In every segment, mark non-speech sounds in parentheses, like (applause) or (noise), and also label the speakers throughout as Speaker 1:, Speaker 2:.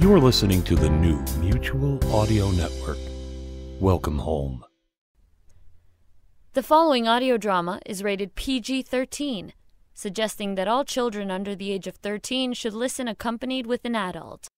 Speaker 1: You're listening to the new Mutual Audio Network. Welcome home.
Speaker 2: The following audio drama is rated PG 13, suggesting that all children under the age of 13 should listen accompanied with an adult.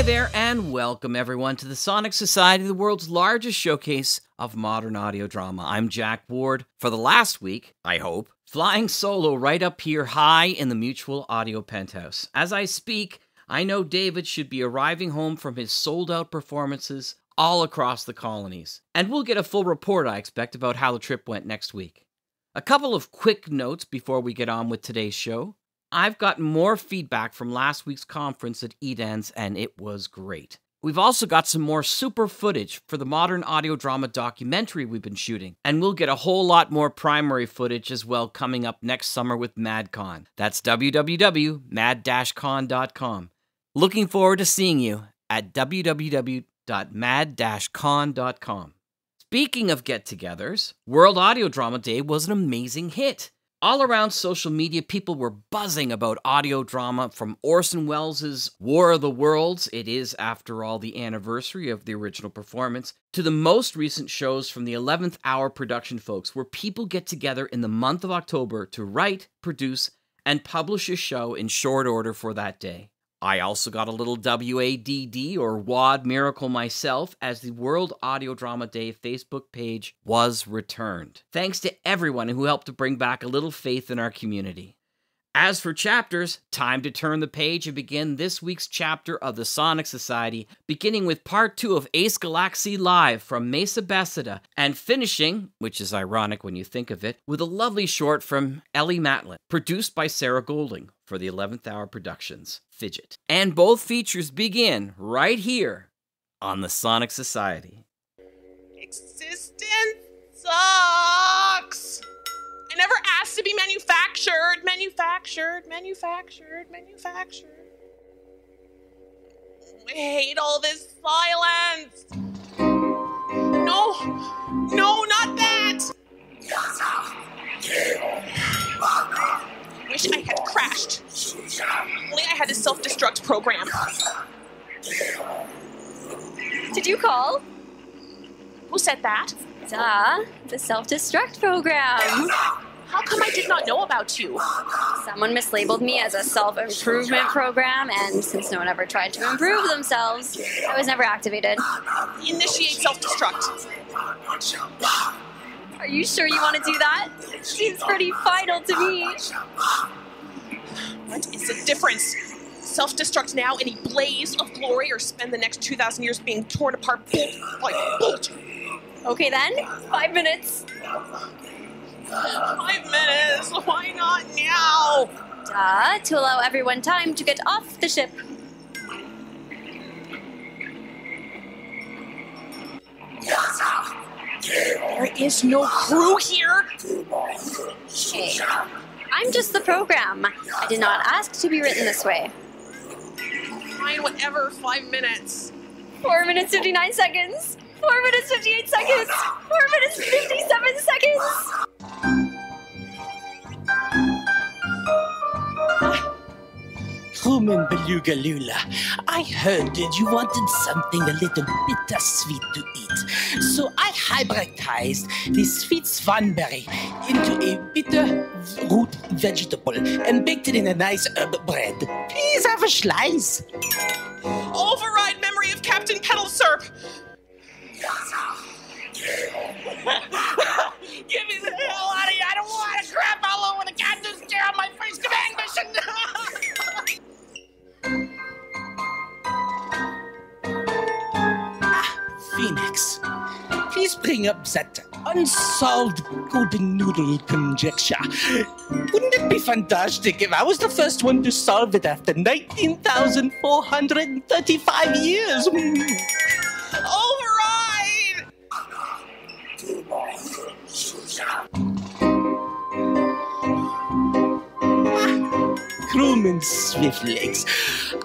Speaker 3: Hi there, and welcome everyone to the Sonic Society, the world's largest showcase of modern audio drama. I'm Jack Ward. For the last week, I hope, flying solo right up here high in the Mutual Audio Penthouse. As I speak, I know David should be arriving home from his sold out performances all across the colonies. And we'll get a full report, I expect, about how the trip went next week. A couple of quick notes before we get on with today's show. I've gotten more feedback from last week's conference at Edens, and it was great. We've also got some more super footage for the modern audio drama documentary we've been shooting, and we'll get a whole lot more primary footage as well coming up next summer with MadCon. That's www.mad-con.com. Looking forward to seeing you at www.mad-con.com. Speaking of get togethers, World Audio Drama Day was an amazing hit. All around social media, people were buzzing about audio drama from Orson Welles' War of the Worlds, it is, after all, the anniversary of the original performance, to the most recent shows from the 11th Hour production folks, where people get together in the month of October to write, produce, and publish a show in short order for that day. I also got a little WADD or WAD miracle myself as the World Audio Drama Day Facebook page was returned. Thanks to everyone who helped to bring back a little faith in our community. As for chapters, time to turn the page and begin this week's chapter of the Sonic Society, beginning with part two of Ace Galaxy Live from Maissa Bessada, and finishing, which is ironic when you think of it, with a lovely short from Ele Matelan, produced by Sarah Golding for the 11th Hour Productions, Fidget. And both features begin right here on the Sonic Society.
Speaker 4: Existence sucks. I never asked to be manufactured, manufactured, manufactured, manufactured. I hate all this silence. No, no, not that. Wish I had crashed. Only I had a self-destruct program.
Speaker 5: Did you call?
Speaker 4: Who said that?
Speaker 5: Duh, the self destruct program.
Speaker 4: How come I did not know about you?
Speaker 5: Someone mislabeled me as a self improvement program, and since no one ever tried to improve themselves, I was never activated.
Speaker 4: Initiate self-destruct.
Speaker 5: Are you sure you want to do that? Seems pretty vital to me.
Speaker 4: What is the difference? Self-destruct now in a blaze of glory, or spend the next 2,000 years being torn apart bolt by bolt.
Speaker 5: Okay then, five minutes.
Speaker 4: Five minutes. Why not now?
Speaker 5: Duh, to allow everyone time to get off the ship.
Speaker 4: There is no crew here.
Speaker 5: Hey, I'm just the program. I did not ask to be written this way.
Speaker 4: Fine, whatever. Five minutes.
Speaker 5: Four minutes, 59 seconds. Four minutes, 58 seconds. Four minutes, 57 seconds.
Speaker 6: Human Beluga Lula, I heard that you wanted something a little bittersweet to eat. So I hybridized this sweet swanberry into a bitter root vegetable and baked it in a nice herb bread. Please have a slice.
Speaker 4: Override memory of Captain Pedal Serp. (laughs) Get me the hell out of here! I don't want to crap all over the captain's chair on my first command mission! (laughs)
Speaker 6: Phoenix, please bring up that unsolved golden noodle conjecture. Wouldn't it be fantastic if I was the first one to solve it after 19,435 years? Hmm. Human swift legs.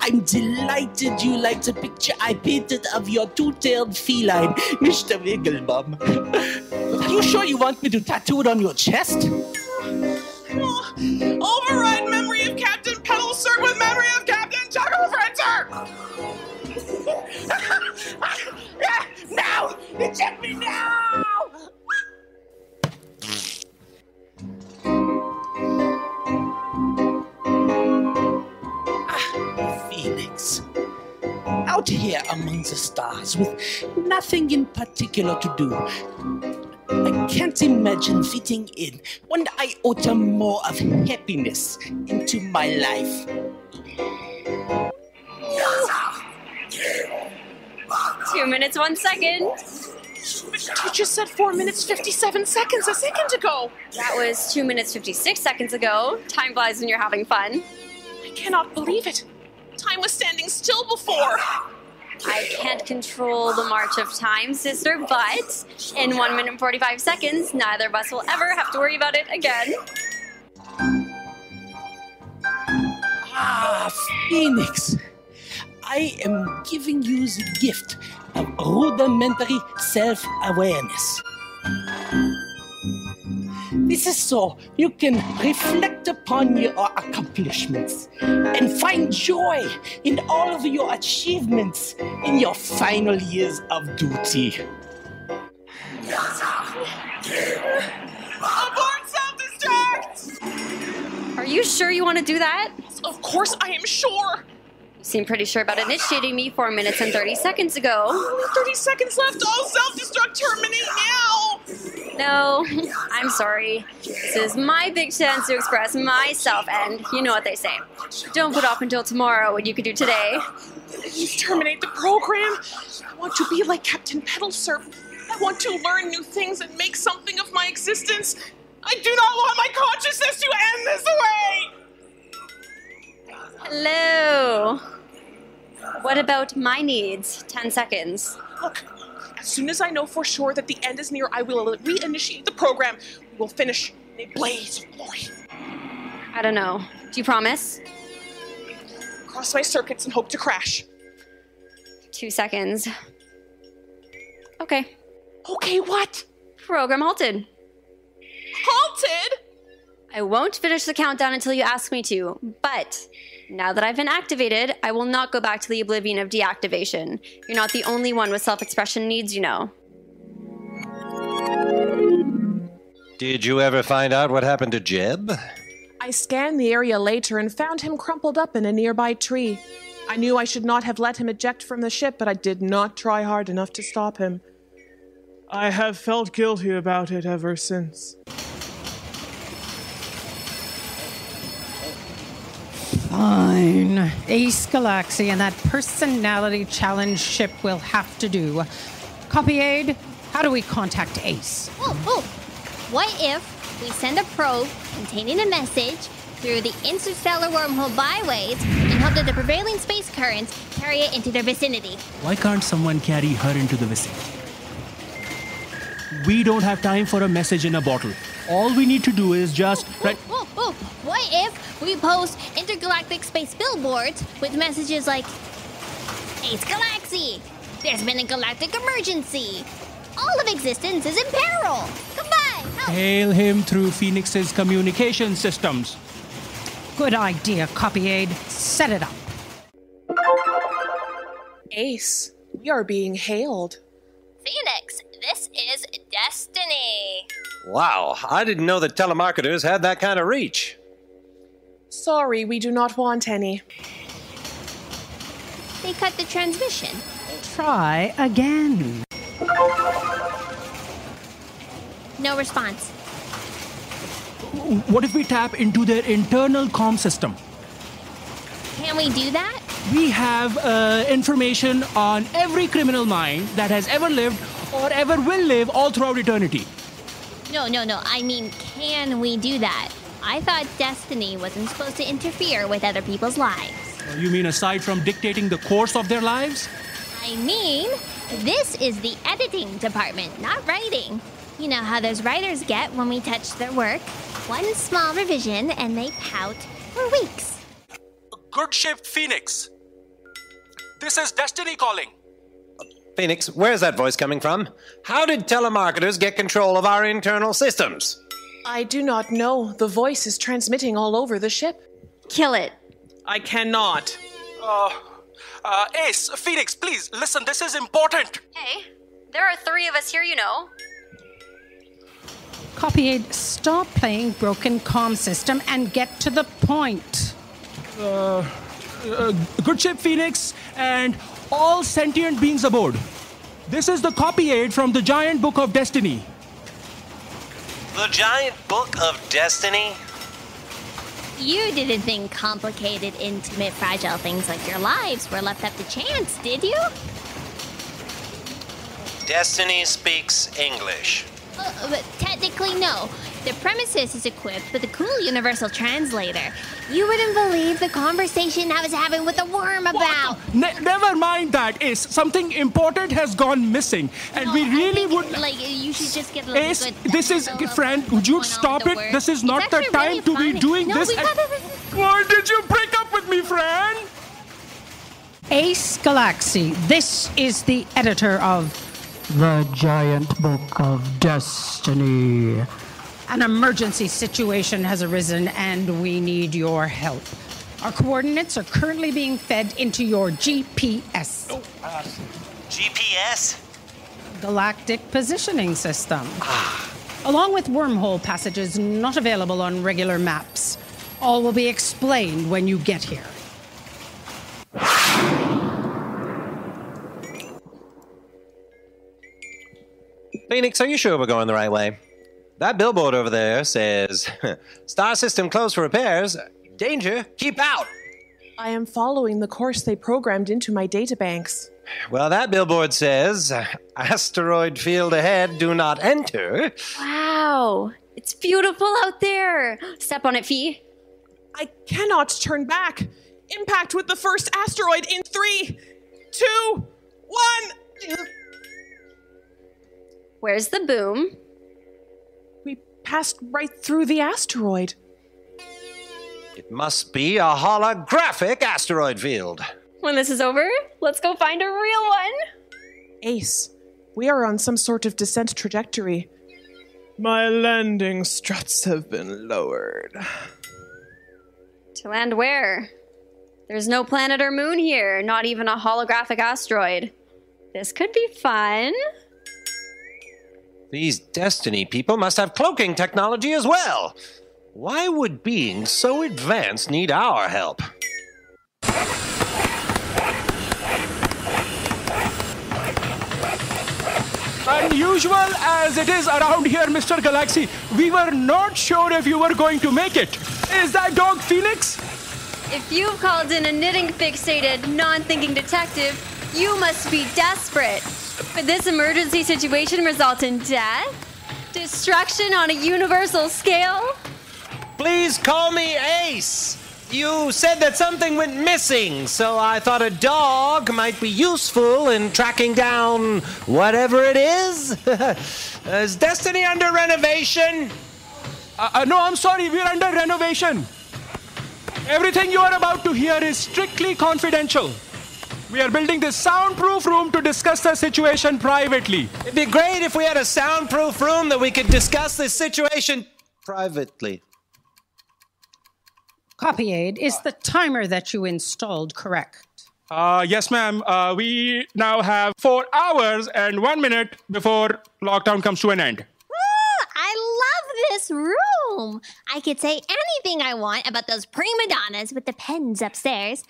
Speaker 6: I'm delighted you like the picture I painted of your two-tailed feline, Mr. Wigglebum. Are you sure you want me to tattoo it on your chest?
Speaker 4: Oh, override memory of Captain Pedalsir with memory of Captain Chuckle Frenzer! (laughs)
Speaker 6: now! Eject me now! Out here among the stars with nothing in particular to do. I can't imagine fitting in one iota more of happiness into my life.
Speaker 5: Two minutes, one second.
Speaker 4: You just said 4 minutes 57 seconds a second ago!
Speaker 5: That was two minutes, 56 seconds ago. Time flies when you're having fun.
Speaker 4: I cannot believe it! Time was standing still before!
Speaker 5: I can't control the march of time, sister, but in 1 minute and 45 seconds, neither of us will ever have to worry about it again.
Speaker 6: Ah, Phoenix! I am giving you the gift of rudimentary self awareness. This is so you can reflect upon your accomplishments and find joy in all of your achievements in your final years of duty.
Speaker 4: Abort self-destruct!
Speaker 5: Are you sure you want to do that?
Speaker 4: Of course I am sure!
Speaker 5: You seem pretty sure about initiating me 4 minutes and 30 seconds ago.
Speaker 4: Only (gasps) 30 seconds left! Oh, self-destruct terminate now!
Speaker 5: No, (laughs) I'm sorry. This is my big chance to express myself, and you know what they say. Don't put off until tomorrow what you could do today.
Speaker 4: Please terminate the program! I want to be like Captain Pedalsurf. I want to learn new things and make something of my existence. I do not want my consciousness to end this way!
Speaker 5: Hello. What about my needs? 10 seconds.
Speaker 4: Look, as soon as I know for sure that the end is near, I will reinitiate the program. We will finish in a blaze of glory.
Speaker 5: I don't know. Do you promise?
Speaker 4: Cross my circuits and hope to crash.
Speaker 5: Two seconds. Okay.
Speaker 4: Okay, what?
Speaker 5: Program halted.
Speaker 4: Halted?
Speaker 5: I won't finish the countdown until you ask me to, but now that I've been activated, I will not go back to the oblivion of deactivation. You're not the only one with self expression needs, you know.
Speaker 7: Did you ever find out what happened to Jeb?
Speaker 4: I scanned the area later and found him crumpled up in a nearby tree. I knew I should not have let him eject from the ship, but I did not try hard enough to stop him. I have felt guilty about it ever since.
Speaker 8: Fine. Ace Galaxy and that personality challenge ship will have to do. Copy aid, how do we contact Ace?
Speaker 9: Oh, oh. What if we send a probe containing a message through the interstellar wormhole byways and hope that the prevailing space currents carry it into their vicinity?
Speaker 10: Why can't someone carry her into the vicinity? We don't have time for a message in a bottle. All we need to do is just. Right,
Speaker 9: Oh, oh, oh, oh. What if we post intergalactic space billboards with messages like Ace Galaxy, there's been a galactic emergency. All of existence is in peril. Goodbye. Help.
Speaker 10: hail him through Phoenix's communication systems.
Speaker 8: Good idea, Copy aid. Set it up.
Speaker 4: Ace, we are being hailed.
Speaker 9: Phoenix, this is destiny.
Speaker 7: Wow, I didn't know that telemarketers had that kind of reach.
Speaker 4: Sorry, we do not want any.
Speaker 9: They cut the transmission.
Speaker 8: Try again.
Speaker 9: No response.
Speaker 10: What if we tap into their internal comm system?
Speaker 9: Can we do that?
Speaker 10: We have uh, information on every criminal mind that has ever lived or ever will live all throughout eternity.
Speaker 9: No, no, no. I mean, can we do that? I thought Destiny wasn't supposed to interfere with other people's lives.
Speaker 10: You mean aside from dictating the course of their lives?
Speaker 9: I mean, this is the editing department, not writing. You know how those writers get when we touch their work? One small revision and they pout for weeks.
Speaker 10: Good Ship Phoenix. This is Destiny calling.
Speaker 7: Phoenix, where's that voice coming from? How did telemarketers get control of our internal systems?
Speaker 4: I do not know. The voice is transmitting all over the ship.
Speaker 5: Kill it.
Speaker 4: I cannot.
Speaker 10: Uh, uh, Ace, Phoenix, please listen. This is important.
Speaker 5: Hey, there are three of us here, you know.
Speaker 8: Copy aid, stop playing broken comm system and get to the point.
Speaker 10: Uh, Good Ship Phoenix and all sentient beings aboard. This is the copy aid from the Giant Book of Destiny.
Speaker 7: The Giant Book of Destiny?
Speaker 9: You didn't think complicated, intimate, fragile things like your lives were left up to chance, did you?
Speaker 7: Destiny speaks English.
Speaker 9: Uh, but technically, no. The premises is equipped with a cool universal translator. You wouldn't believe the conversation I was having with the worm about.
Speaker 10: Ne- never mind that, Ace. Something important has gone missing, and we really would.
Speaker 9: Like, you should just get a little
Speaker 10: Ace,
Speaker 9: good
Speaker 10: this is friend. Would you stop it? This is not the time to be doing
Speaker 9: No,
Speaker 10: this.
Speaker 9: we gotta-
Speaker 10: Why did you break up with me, friend?
Speaker 8: Ace Galaxy, this is the editor of The Giant Book of Destiny. An emergency situation has arisen and we need your help. Our coordinates are currently being fed into your GPS, Oh, uh,
Speaker 7: GPS?
Speaker 8: Galactic Positioning System, along with wormhole passages not available on regular maps. All will be explained when you get here.
Speaker 7: Phoenix, are you sure we're going the right way? That billboard over there says (laughs) Star System closed for repairs. Danger, keep out.
Speaker 4: I am following the course they programmed into my databanks.
Speaker 7: Well, that billboard says (laughs) Asteroid field ahead, do not enter.
Speaker 5: Wow, it's beautiful out there. Step on it, Fee.
Speaker 4: I cannot turn back. Impact with the first asteroid in three, two, one.
Speaker 5: Where's the boom?
Speaker 4: We passed right through the asteroid.
Speaker 7: It must be a holographic asteroid field.
Speaker 5: When this is over, let's go find a real one.
Speaker 4: Ace, we are on some sort of descent trajectory. My landing struts have been lowered.
Speaker 5: To land where? There's no planet or moon here, not even a holographic asteroid. This could be fun.
Speaker 7: These Destiny people must have cloaking technology as well. Why would beings so advanced need our help?
Speaker 10: Unusual as it is around here, Mr. Galaxy, we were not sure if you were going to make it. Is that dog Phoenix?
Speaker 5: If you've called in a knitting fixated, non thinking detective, you must be desperate. Could this emergency situation result in death? Destruction on a universal scale?
Speaker 7: Please call me Ace. You said that something went missing, so I thought a dog might be useful in tracking down whatever it is. (laughs) is Destiny under renovation?
Speaker 10: Uh, uh, no, I'm sorry, we're under renovation. Everything you are about to hear is strictly confidential. We are building this soundproof room to discuss the situation privately.
Speaker 7: It'd be great if we had a soundproof room that we could discuss this situation privately.
Speaker 8: Copy aid, is the timer that you installed correct?
Speaker 10: Uh, yes, ma'am. Uh, we now have four hours and one minute before lockdown comes to an end.
Speaker 9: Ooh, I love this room. I could say anything I want about those prima donnas with the pens upstairs,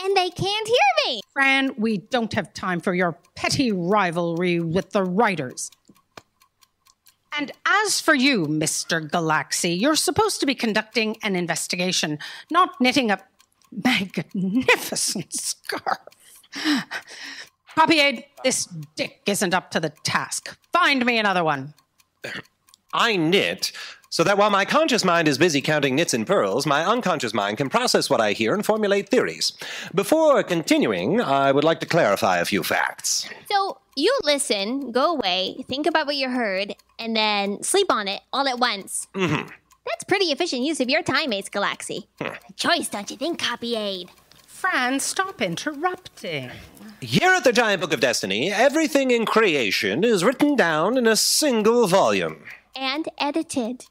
Speaker 9: and they can't hear me.
Speaker 8: Fran, we don't have time for your petty rivalry with the writers. And as for you, Mr. Galaxy, you're supposed to be conducting an investigation, not knitting a magnificent (laughs) scarf. Copy aid, this dick isn't up to the task. Find me another one.
Speaker 7: I knit so that while my conscious mind is busy counting knits and purls, my unconscious mind can process what I hear and formulate theories. Before continuing, I would like to clarify a few facts.
Speaker 9: So you listen, go away, think about what you heard, and then sleep on it all at once.
Speaker 7: hmm
Speaker 9: That's pretty efficient use of your time, Ace Galaxy. Choice, don't you think, Copy Aid?
Speaker 8: Fran, stop interrupting.
Speaker 7: Here at the Giant Book of Destiny, everything in creation is written down in a single volume.
Speaker 9: And edited.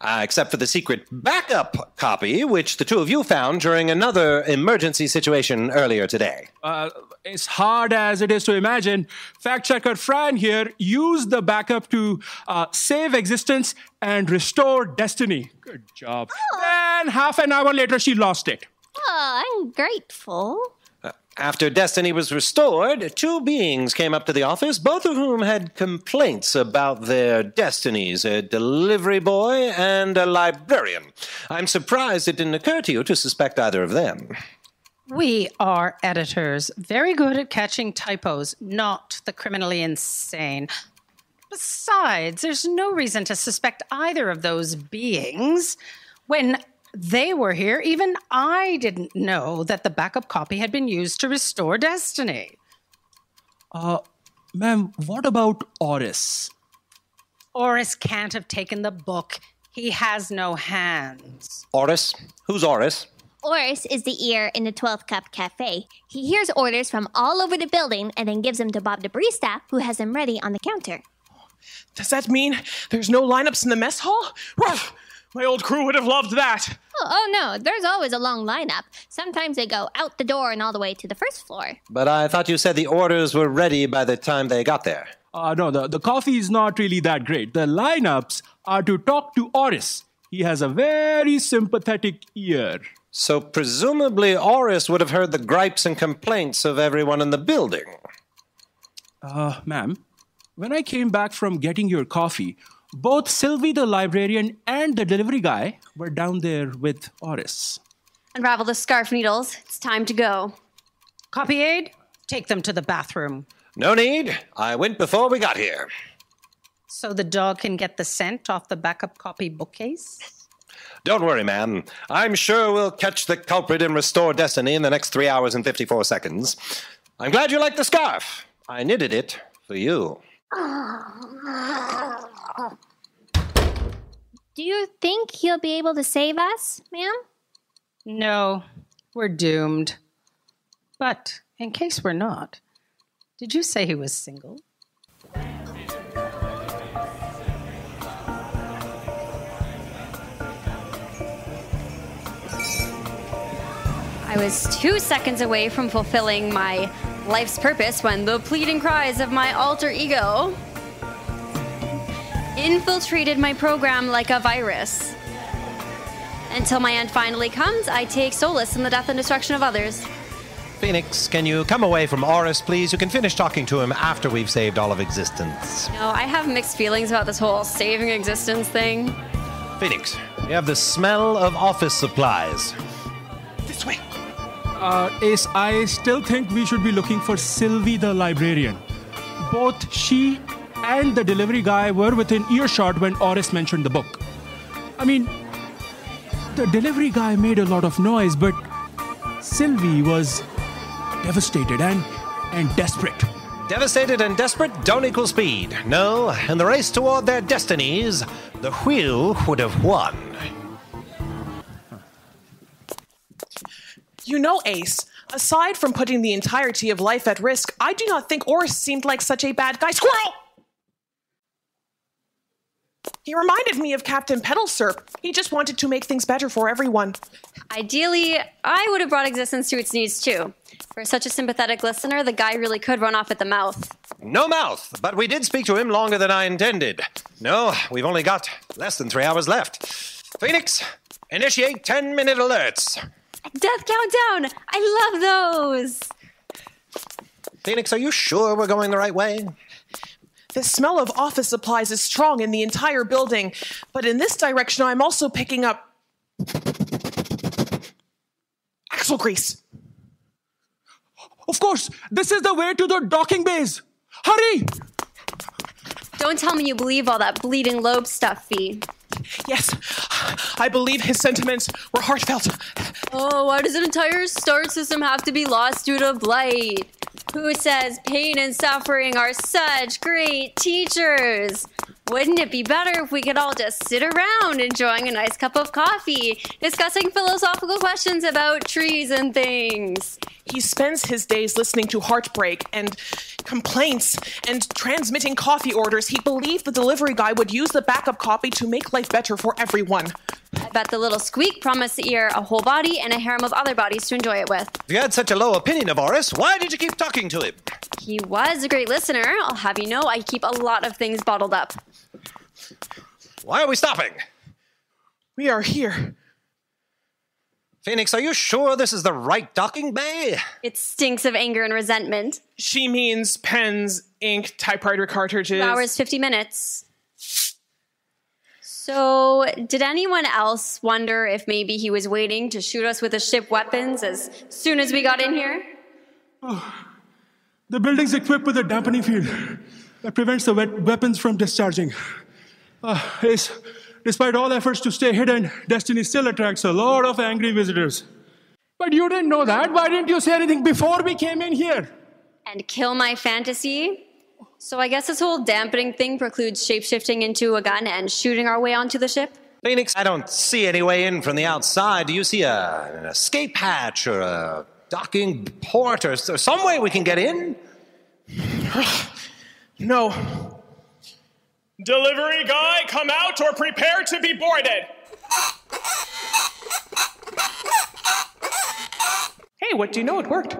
Speaker 7: Uh, except for the secret backup copy, which the two of you found during another emergency situation earlier today.
Speaker 10: Uh, as hard as it is to imagine, fact checker Fran here used the backup to uh, save existence and restore destiny. Good job. Then half an hour later, she lost it.
Speaker 9: Oh, I'm grateful.
Speaker 7: After Destiny was restored, two beings came up to the office, both of whom had complaints about their destinies a delivery boy and a librarian. I'm surprised it didn't occur to you to suspect either of them.
Speaker 8: We are editors, very good at catching typos, not the criminally insane. Besides, there's no reason to suspect either of those beings. When they were here, even I didn't know that the backup copy had been used to restore Destiny.
Speaker 10: Uh, ma'am, what about Oris?
Speaker 8: Oris can't have taken the book. He has no hands.
Speaker 7: Oris? Who's Oris?
Speaker 9: Oris is the ear in the 12th Cup Cafe. He hears orders from all over the building and then gives them to Bob the barista, who has them ready on the counter.
Speaker 4: Does that mean there's no lineups in the mess hall? Rough! My old crew would have loved that.
Speaker 9: Oh, oh no, there's always a long lineup. Sometimes they go out the door and all the way to the first floor.
Speaker 7: But I thought you said the orders were ready by the time they got there.
Speaker 10: Uh, no, the, the coffee is not really that great. The lineups are to talk to Oris. He has a very sympathetic ear.
Speaker 7: So presumably Oris would have heard the gripes and complaints of everyone in the building.
Speaker 10: Uh, ma'am, when I came back from getting your coffee, both Sylvie the librarian and the delivery guy were down there with Oris.
Speaker 5: Unravel the scarf needles. It's time to go.
Speaker 8: Copy aid, take them to the bathroom.
Speaker 7: No need. I went before we got here.
Speaker 8: So the dog can get the scent off the backup copy bookcase?
Speaker 7: Don't worry, ma'am. I'm sure we'll catch the culprit and restore Destiny in the next three hours and 54 seconds. I'm glad you like the scarf. I knitted it for you. (laughs)
Speaker 9: Do you think he'll be able to save us, ma'am?
Speaker 8: No, we're doomed. But in case we're not, did you say he was single?
Speaker 5: I was two seconds away from fulfilling my life's purpose when the pleading cries of my alter ego infiltrated my program like a virus. Until my end finally comes, I take solace in the death and destruction of others.
Speaker 7: Phoenix, can you come away from Oris, please? You can finish talking to him after we've saved all of existence.
Speaker 5: No, I have mixed feelings about this whole saving existence thing.
Speaker 7: Phoenix, you have the smell of office supplies.
Speaker 4: This way.
Speaker 10: Uh, Ace, I still think we should be looking for Sylvie the librarian. Both she and the delivery guy were within earshot when Oris mentioned the book. I mean, the delivery guy made a lot of noise, but Sylvie was devastated and, and desperate.
Speaker 7: Devastated and desperate don't equal speed. No, in the race toward their destinies, the wheel would have won.
Speaker 4: You know, Ace, aside from putting the entirety of life at risk, I do not think Oris seemed like such a bad guy. Squirrel! He reminded me of Captain Petalsurp. He just wanted to make things better for everyone.
Speaker 5: Ideally, I would have brought existence to its needs too. For such a sympathetic listener, the guy really could run off at the mouth.
Speaker 7: No mouth, but we did speak to him longer than I intended. No, we've only got less than three hours left. Phoenix, initiate 10 minute alerts.
Speaker 5: Death countdown! I love those!
Speaker 7: Phoenix, are you sure we're going the right way?
Speaker 4: The smell of office supplies is strong in the entire building, but in this direction, I'm also picking up axle grease.
Speaker 10: Of course, this is the way to the docking bays. Hurry!
Speaker 5: Don't tell me you believe all that bleeding lobe stuff, Fee.
Speaker 4: Yes, I believe his sentiments were heartfelt.
Speaker 5: Oh, why does an entire star system have to be lost due to blight? Who says pain and suffering are such great teachers? Wouldn't it be better if we could all just sit around enjoying a nice cup of coffee, discussing philosophical questions about trees and things?
Speaker 4: He spends his days listening to heartbreak and complaints and transmitting coffee orders. He believed the delivery guy would use the backup copy to make life better for everyone.
Speaker 5: I bet the little squeak promised the ear a whole body and a harem of other bodies to enjoy it with.
Speaker 7: If you had such a low opinion of Oris, why did you keep talking to him?
Speaker 5: He was a great listener. I'll have you know I keep a lot of things bottled up.
Speaker 7: Why are we stopping?
Speaker 4: We are here.
Speaker 7: Phoenix, are you sure this is the right docking bay?
Speaker 5: It stinks of anger and resentment.
Speaker 4: She means pens, ink, typewriter cartridges.
Speaker 5: Two hours, 50 minutes. So, did anyone else wonder if maybe he was waiting to shoot us with the ship weapons as soon as we got in here? (sighs)
Speaker 10: The building's equipped with a dampening field that prevents the wet weapons from discharging. Uh, Ace, despite all efforts to stay hidden, Destiny still attracts a lot of angry visitors. But you didn't know that. Why didn't you say anything before we came in here?
Speaker 5: And kill my fantasy? So, I guess this whole dampening thing precludes shapeshifting into a gun and shooting our way onto the ship?
Speaker 7: Phoenix, I don't see any way in from the outside. Do you see a, an escape hatch or a docking port or, or some way we can get in? (sighs)
Speaker 4: No.
Speaker 11: Delivery guy, come out or prepare to be boarded.
Speaker 4: Hey, what do you know? It worked.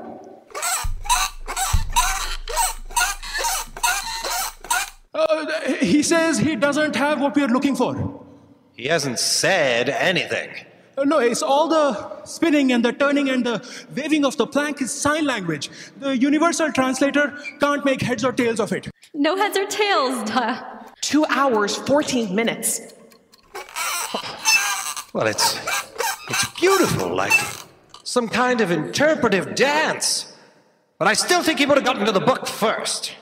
Speaker 10: Uh, he says he doesn't have what we are looking for.
Speaker 7: He hasn't said anything.
Speaker 10: Uh, no, it's all the spinning and the turning and the waving of the plank is sign language. The universal translator can't make heads or tails of it.
Speaker 5: No heads or tails, duh.
Speaker 4: Two hours, 14 minutes.
Speaker 7: Well, it's it's beautiful, like some kind of interpretive dance. But I still think he would have gotten to the book first.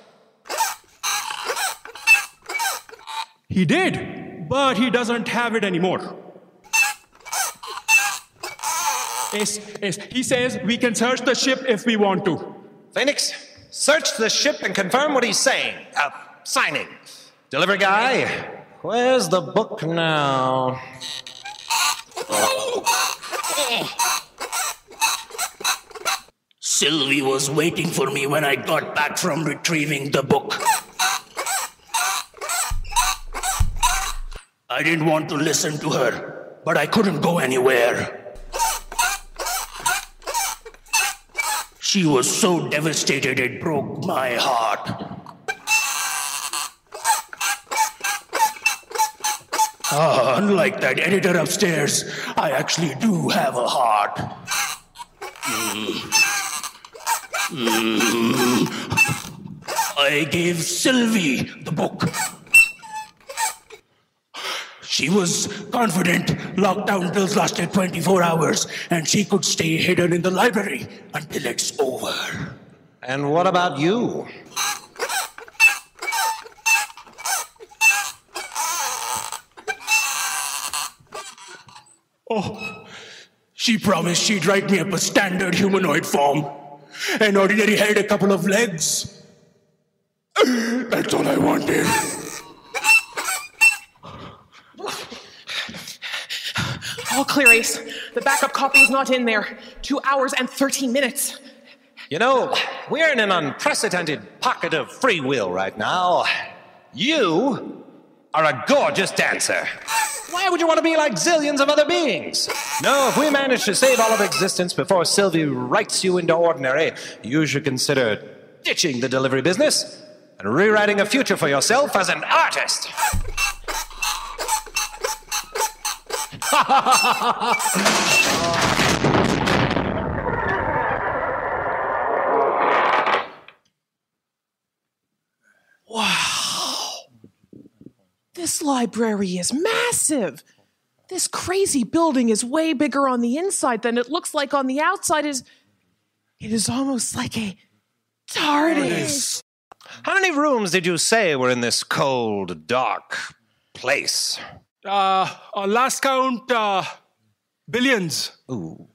Speaker 10: He did, but he doesn't have it anymore. Ace, Ace, he says we can search the ship if we want to.
Speaker 7: Phoenix, search the ship and confirm what he's saying. Uh, signing. Delivery guy, where's the book now?
Speaker 12: Sylvie was waiting for me when I got back from retrieving the book. I didn't want to listen to her, but I couldn't go anywhere. She was so devastated it broke my heart. Ah, unlike that editor upstairs, I actually do have a heart. Mm. Mm. I gave Sylvie the book. She was confident lockdown bills lasted 24 hours and she could stay hidden in the library until it's over.
Speaker 7: And what about you?
Speaker 12: Oh, she promised she'd write me up a standard humanoid form. An ordinary head, a couple of legs. That's all I wanted.
Speaker 4: All clear, Ace. The backup copy is not in there. Two hours and 13 minutes.
Speaker 7: You know, we're in an unprecedented pocket of free will right now. You are a gorgeous dancer. Why would you want to be like zillions of other beings? No, if we manage to save all of existence before Sylvie writes you into ordinary, you should consider ditching the delivery business and rewriting a future for yourself as an artist. (laughs)
Speaker 4: Wow. This library is massive. This crazy building is way bigger on the inside than it looks like on the outside. Is it is almost like a TARDIS.
Speaker 7: How many rooms did you say were in this cold, dark place?
Speaker 10: Uh, last count, uh, billions.
Speaker 7: Ooh.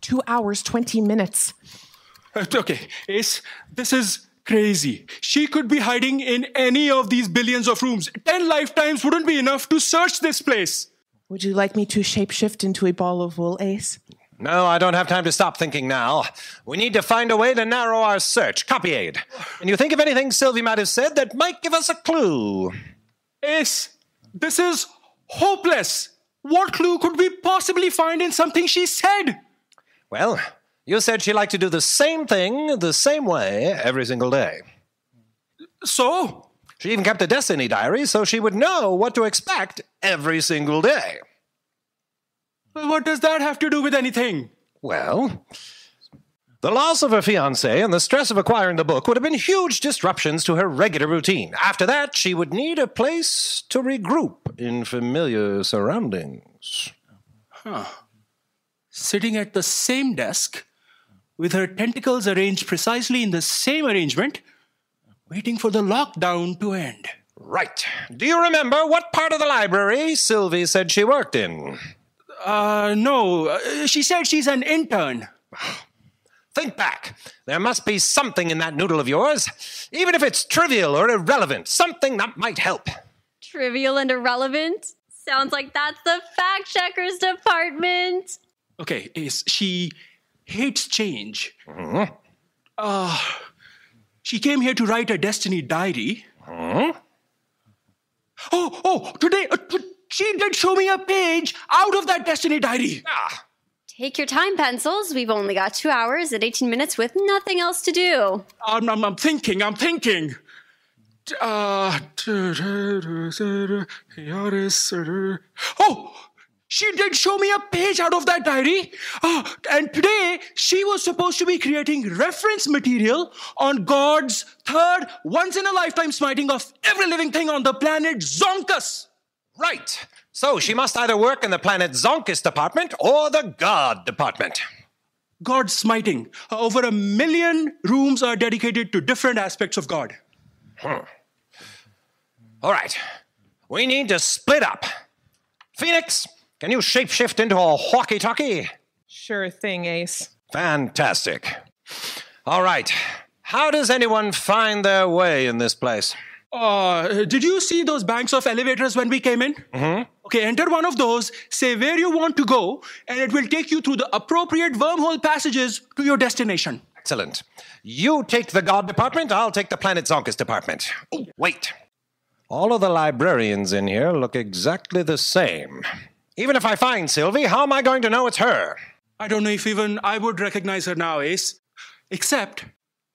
Speaker 4: Two hours, 20 minutes. (laughs)
Speaker 10: Okay, Ace, this is crazy. She could be hiding in any of these billions of rooms. Ten lifetimes wouldn't be enough to search this place.
Speaker 4: Would you like me to shapeshift into a ball of wool, Ace?
Speaker 7: No, I don't have time to stop thinking now. We need to find a way to narrow our search. Copy aid. Can you think of anything Sylvie might have said that might give us a clue?
Speaker 10: Ace, this is hopeless. What clue could we possibly find in something she said?
Speaker 7: Well, you said she liked to do the same thing the same way every single day.
Speaker 10: So?
Speaker 7: She even kept a destiny diary so she would know what to expect every single day.
Speaker 10: What does that have to do with anything?
Speaker 7: Well, the loss of her fiancé and the stress of acquiring the book would have been huge disruptions to her regular routine. After that, she would need a place to regroup in familiar surroundings.
Speaker 10: Huh. Sitting at the same desk, with her tentacles arranged precisely in the same arrangement, waiting for the lockdown to end.
Speaker 7: Right. Do you remember what part of the library Sylvie said she worked in?
Speaker 10: Uh, no. Uh, she said she's an intern. (sighs)
Speaker 7: Think back. There must be something in that noodle of yours, even if it's trivial or irrelevant, something that might help.
Speaker 5: Trivial and irrelevant? Sounds like that's the fact checkers department.
Speaker 10: Okay, is she hates change.
Speaker 7: Mm-hmm.
Speaker 10: Uh, she came here to write a destiny diary.
Speaker 7: Hmm?
Speaker 10: Oh, oh, today uh, she did show me a page out of that destiny diary.
Speaker 7: Ah.
Speaker 5: Take your time, pencils. We've only got two hours and 18 minutes with nothing else to do.
Speaker 10: I'm, I'm, I'm thinking, I'm thinking. Uh, oh, she did show me a page out of that diary. Uh, and today, she was supposed to be creating reference material on God's third once in a lifetime smiting of every living thing on the planet Zonkus.
Speaker 7: Right. So she must either work in the planet Zonkus department or the God department.
Speaker 10: God smiting. Over a million rooms are dedicated to different aspects of God.
Speaker 7: Hmm. All right. We need to split up. Phoenix, can you shapeshift into a walkie talkie?
Speaker 4: Sure thing, Ace.
Speaker 7: Fantastic. All right. How does anyone find their way in this place?
Speaker 10: Uh, did you see those banks of elevators when we came in?
Speaker 7: Mm-hmm.
Speaker 10: Okay, enter one of those, say where you want to go, and it will take you through the appropriate wormhole passages to your destination.
Speaker 7: Excellent. You take the God department, I'll take the Planet Zonkus department. Oh, wait. All of the librarians in here look exactly the same. Even if I find Sylvie, how am I going to know it's her?
Speaker 10: I don't know if even I would recognize her now, Ace. Except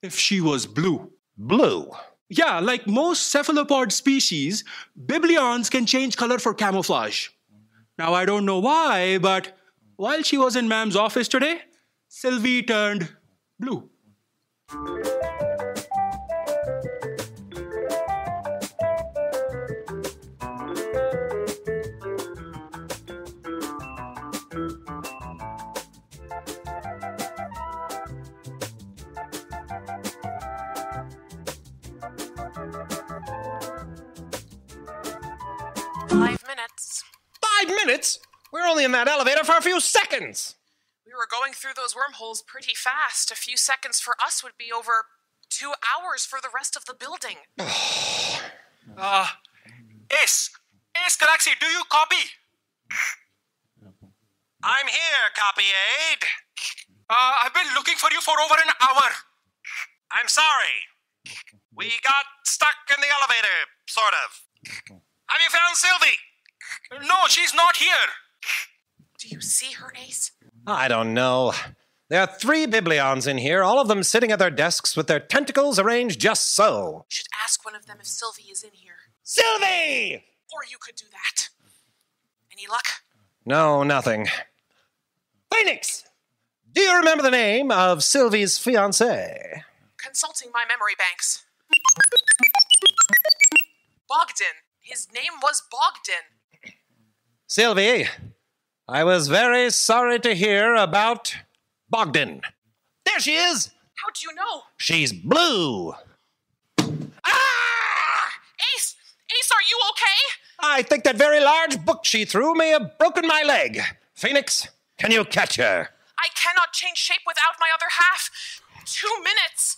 Speaker 10: if she was blue.
Speaker 7: Blue?
Speaker 10: Yeah, like most cephalopod species, biblions can change color for camouflage. Now, I don't know why, but while she was in Ma'am's office today, Sylvie turned blue.
Speaker 13: Minutes?
Speaker 7: We're only in that elevator for a few seconds.
Speaker 13: We were going through those wormholes pretty fast. A few seconds for us would be over two hours for the rest of the building.
Speaker 10: uh, (sighs) Ace! Ace Galaxy, do you copy?
Speaker 7: I'm here, copy aid.
Speaker 10: Uh, I've been looking for you for over an hour.
Speaker 7: I'm sorry. We got stuck in the elevator, sort of. Have you found Sylvie?
Speaker 10: No, she's not here.
Speaker 13: Do you see her, Ace?
Speaker 7: I don't know. There are three Biblions in here, all of them sitting at their desks with their tentacles arranged just so.
Speaker 13: Should ask one of them if Sylvie is in here.
Speaker 7: Sylvie!
Speaker 13: Or you could do that. Any luck?
Speaker 7: No, nothing. Phoenix! Do you remember the name of Sylvie's fiancé?
Speaker 13: Consulting my memory banks. Bogdan. His name was Bogdan.
Speaker 7: Sylvie, I was very sorry to hear about Bogdan. There she is!
Speaker 13: How do you know?
Speaker 7: She's blue!
Speaker 13: Ah! Ace! Ace, are you okay?
Speaker 7: I think that very large book she threw may have broken my leg. Phoenix, can you catch her?
Speaker 13: I cannot change shape without my other half. Two minutes.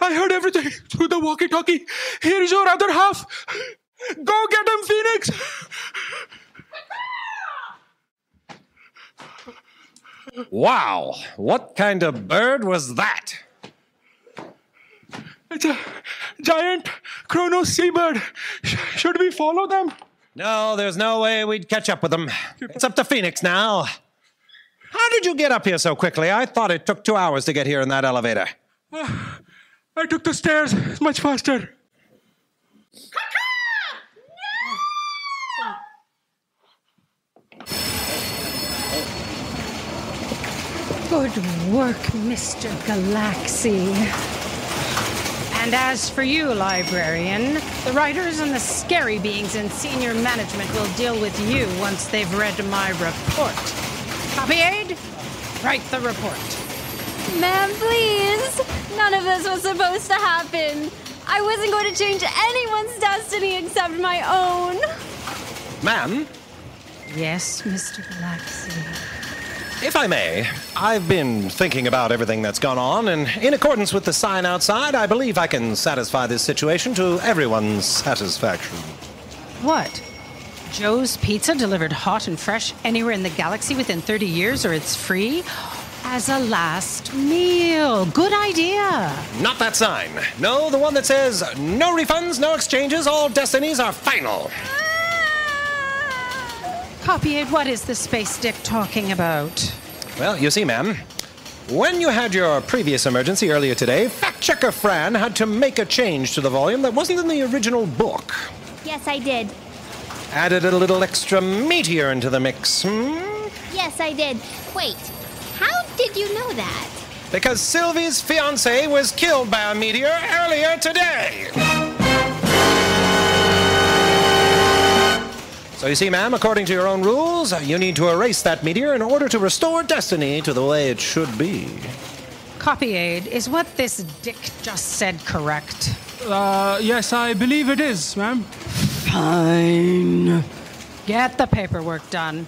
Speaker 10: I heard everything through the walkie talkie. Here's your other half. Go get him, Phoenix!
Speaker 7: Wow, what kind of bird was that?
Speaker 10: It's a giant Kronos seabird. Sh- should we follow them?
Speaker 7: No, there's no way we'd catch up with them. It's up to Phoenix now. How did you get up here so quickly? I thought it took two hours to get here in that elevator.
Speaker 10: Ah, I took the stairs It's much faster.
Speaker 8: Good work, Mr. Galaksi. And as for you, librarian, the writers and the scary beings in senior management will deal with you once they've read my report. Copy aid? Write the report.
Speaker 5: Ma'am, please. None of this was supposed to happen. I wasn't going to change anyone's destiny except my own.
Speaker 7: Ma'am,
Speaker 8: Yes, Mr. Galaksi.
Speaker 7: If I may, I've been thinking about everything that's gone on, and in accordance with the sign outside, I believe I can satisfy this situation to everyone's satisfaction.
Speaker 8: What? Joe's Pizza delivered hot and fresh anywhere in the galaxy within 30 years, or it's free? As a last meal. Good idea.
Speaker 7: Not that sign. No, the one that says no refunds, no exchanges, all destinies are final.
Speaker 8: Copy it. What is the space dick talking about?
Speaker 7: Well, you see, ma'am, when you had your previous emergency earlier today, fact checker Fran had to make a change to the volume that wasn't in the original book.
Speaker 9: Yes, I did.
Speaker 7: Added a little extra meteor into the mix. Hmm?
Speaker 9: Yes, I did. Wait, how did you know that?
Speaker 7: Because Sylvie's fiance was killed by a meteor earlier today. So you see, ma'am, according to your own rules, you need to erase that meteor in order to restore destiny to the way it should be.
Speaker 8: Copy aid. Is what this dick just said correct?
Speaker 10: Uh, yes, I believe it is, ma'am.
Speaker 8: Fine. Get the paperwork done.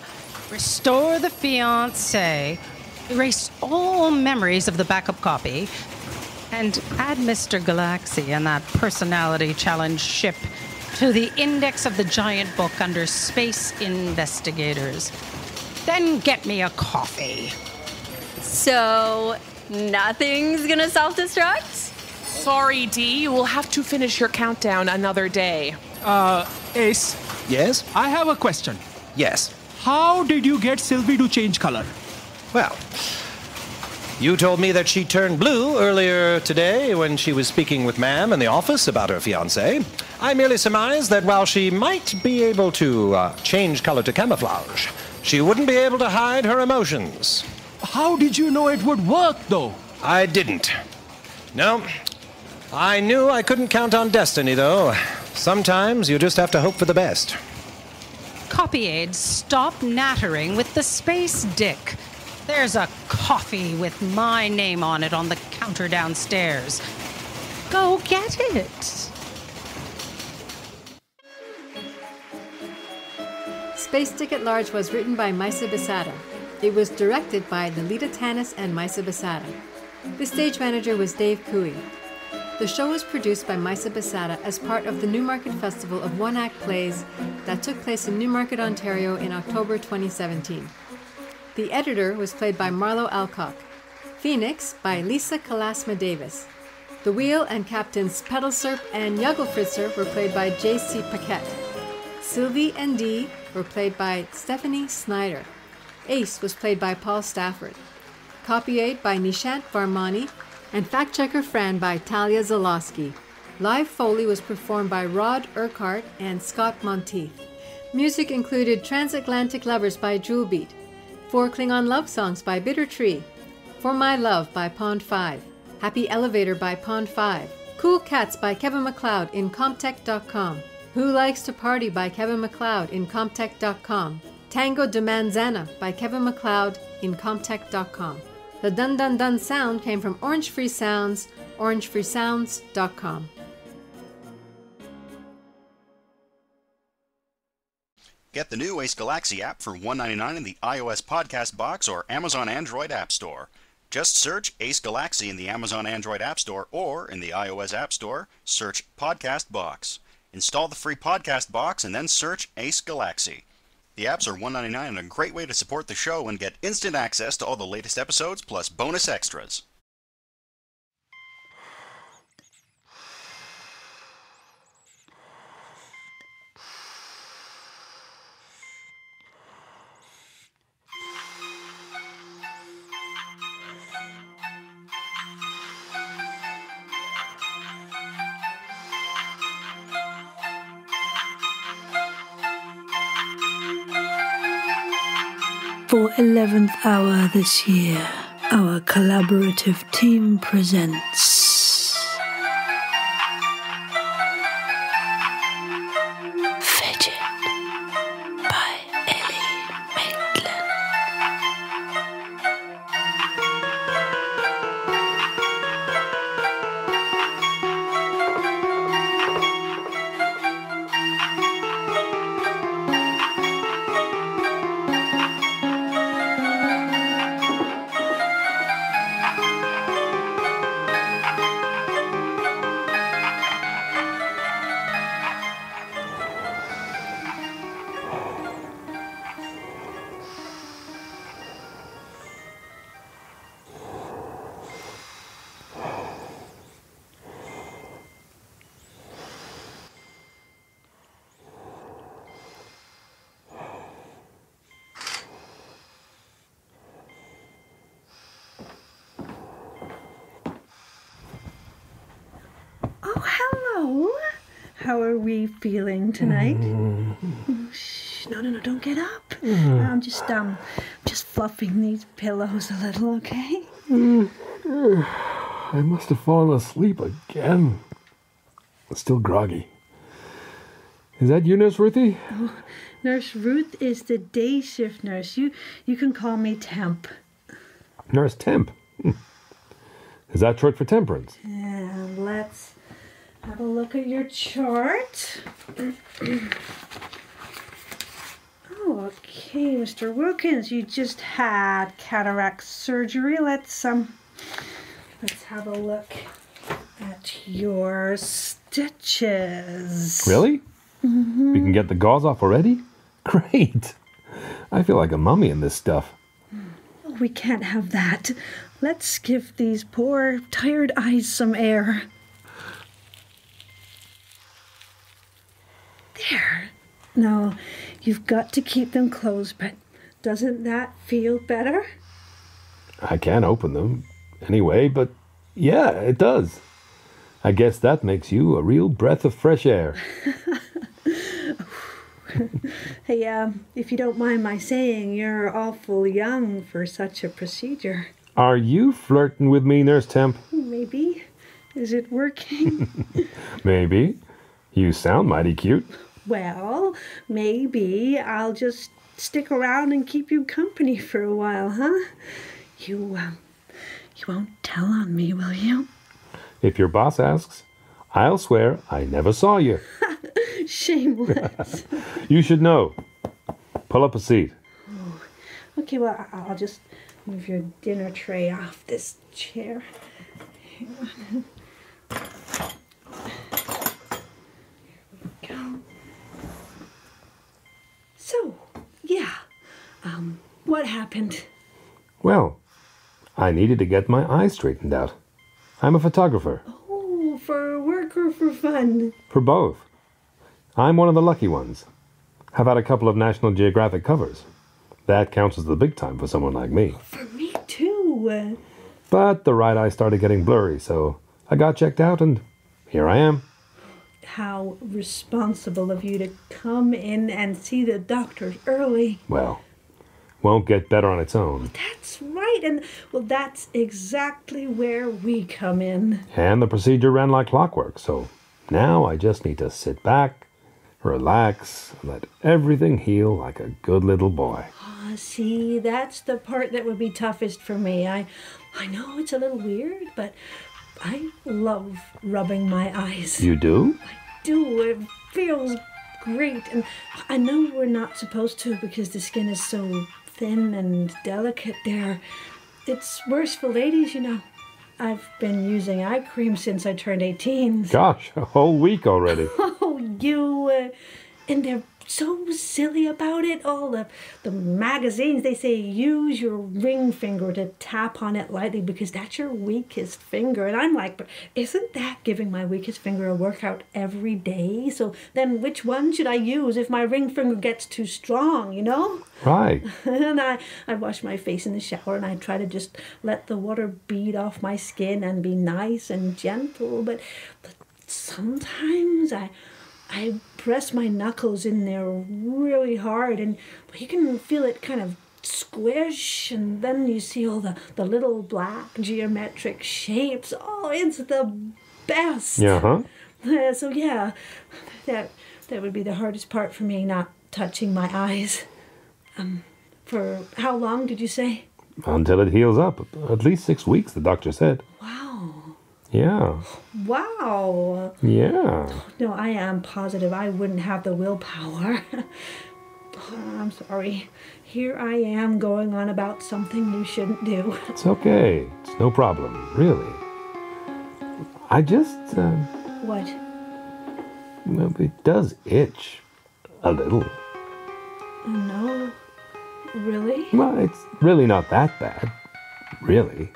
Speaker 8: Restore the fiance. Erase all memories of the backup copy. And add Mr. Galaksi and that personality challenge ship to the index of the giant book under Space Investigators. Then get me a coffee.
Speaker 5: So, nothing's gonna self destruct?
Speaker 4: Sorry, Dee, you will have to finish your countdown another day.
Speaker 10: Uh, Ace,
Speaker 7: Yes?
Speaker 10: I have a question.
Speaker 7: Yes.
Speaker 10: How did you get Sylvie to change color?
Speaker 7: Well, you told me that she turned blue earlier today when she was speaking with Ma'am in the office about her fiance. I merely surmised that while she might be able to uh, change color to camouflage, she wouldn't be able to hide her emotions.
Speaker 10: How did you know it would work, though?
Speaker 7: I didn't. No. I knew I couldn't count on destiny, though. Sometimes you just have to hope for the best.
Speaker 8: Copy aid, stop nattering with the space dick. There's a coffee with my name on it on the counter downstairs. Go get it.
Speaker 14: Space Dick at Large was written by Maissa Bessada. It was directed by Lolita Tanis and Maissa Bessada. The stage manager was Dave Cooey. The show was produced by Maissa Bessada as part of the Newmarket Festival of One Act Plays that took place in Newmarket, Ontario in October 2017. The editor was played by Marlo Alcock. Phoenix by Lisa Kalasma Davis. The Wheel and Captains Pedalserp and Yugglefritzer were played by J.C. Paquette. Sylvie and Dee were played by Stephanie Snyder. Ace was played by Paul Stafford. Copy aid by Nishant Varmani and fact checker Fran by Talia Zalosky. Live Foley was performed by Rod Urquhart and Scott Monteith. Music included Transatlantic Lovers by Jewelbeat, Four Klingon Love Songs by Bitter Tree, For My Love by Pond 5, Happy Elevator by Pond 5, Cool Cats by Kevin MacLeod in Comtech.com, Who Likes to Party by Kevin MacLeod in Comtech.com, Tango de Manzana by Kevin MacLeod in Comtech.com. The Dun Dun Dun sound came from Orange Free Sounds, orangefreesounds.com.
Speaker 15: Get the new Ace Galaksi app for $1.99 in the iOS podcast box or Amazon Android App Store. Just search Ace Galaksi in the Amazon Android App Store or in the iOS App Store, search Podcast Box. Install the free Podcast Box and then search Ace Galaksi. The apps are $1.99 and a great way to support the show and get instant access to all the latest episodes plus bonus extras.
Speaker 16: 11th hour this year, our collaborative team presents
Speaker 17: tonight? Oh, shh, no, no, no, don't get up.
Speaker 18: Mm.
Speaker 17: I'm just um just fluffing these pillows a little, okay? (sighs)
Speaker 18: I must have fallen asleep again. Still groggy. Is that you, Nurse Ruthie?
Speaker 17: Oh, nurse Ruth is the day shift nurse. You you can call me Temp.
Speaker 18: Nurse Temp. Hmm. Is that short for temperance?
Speaker 17: Yeah, let's have a look at your chart. (clears throat) oh, okay, Mr. Wilkins, you just had cataract surgery. Let's um let's have a look at your stitches.
Speaker 18: Really?
Speaker 17: Mhm.
Speaker 18: We can get the gauze off already? (laughs) Great. I feel like a mummy in this stuff.
Speaker 17: Oh, we can't have that. Let's give these poor, tired eyes some air. There. No, you've got to keep them closed, but doesn't that feel better?
Speaker 18: I can't open them anyway, but yeah, it does. I guess that makes you a real breath of fresh air. (laughs)
Speaker 17: hey, um, if you don't mind my saying, you're awful young for such a procedure.
Speaker 18: Are you flirting with me, Nurse Temp?
Speaker 17: Maybe. Is it working? (laughs)
Speaker 18: Maybe. You sound mighty cute.
Speaker 17: Well, maybe I'll just stick around and keep you company for a while, huh? You, um, you won't tell on me, will you?
Speaker 18: If your boss asks, I'll swear I never saw you. (laughs)
Speaker 17: Shameless. (laughs)
Speaker 18: You should know. Pull up a seat.
Speaker 17: okay, well, I'll just move your dinner tray off this chair. Go. So, yeah, um, what happened?
Speaker 18: Well, I needed to get my eyes straightened out. I'm a photographer.
Speaker 17: Oh, for work or for fun?
Speaker 18: For both. I'm one of the lucky ones. Have had a couple of National Geographic covers. That counts as the big time for someone like me.
Speaker 17: For me too.
Speaker 18: But the right eye started getting blurry, so I got checked out and here I am.
Speaker 17: How responsible of you to come in and see the doctors early.
Speaker 18: Well, won't get better on its own.
Speaker 17: That's right, and well, that's exactly where we come in.
Speaker 18: And the procedure ran like clockwork, so now I just need to sit back, relax, and let everything heal like a good little boy.
Speaker 17: Ah, see, that's the part that would be toughest for me. I, I know it's a little weird, but I love rubbing my eyes.
Speaker 18: You do?
Speaker 17: I do. It feels great, and I know we're not supposed to because the skin is so thin and delicate there. It's worse for ladies, you know. I've been using eye cream since I turned 18.
Speaker 18: Gosh, a whole week already. (laughs)
Speaker 17: Oh, you. Uh, and they're so silly about it. All the, the magazines, they say use your ring finger to tap on it lightly because that's your weakest finger. And I'm like, but isn't that giving my weakest finger a workout every day? So then which one should I use if my ring finger gets too strong, you know?
Speaker 18: Right. (laughs)
Speaker 17: and I, I wash my face in the shower and I try to just let the water bead off my skin and be nice and gentle. But, but sometimes I, I press my knuckles in there really hard and you can feel it kind of squish and then you see all the, the little black geometric shapes. Oh, it's the best.
Speaker 18: Yeah, huh?
Speaker 17: Uh, (laughs) so yeah, that that would be the hardest part for me, not touching my eyes. Um, for how long did you say?
Speaker 18: Until it heals up. At least six weeks, the doctor said.
Speaker 17: Wow.
Speaker 18: Yeah.
Speaker 17: Wow.
Speaker 18: Yeah.
Speaker 17: No, I am positive I wouldn't have the willpower. (laughs) I'm sorry. Here I am going on about something you shouldn't do.
Speaker 18: It's okay. It's no problem, really. I just, uh,
Speaker 17: What?
Speaker 18: well, it does itch a little.
Speaker 17: No. Really?
Speaker 18: Well, it's really not that bad. Really.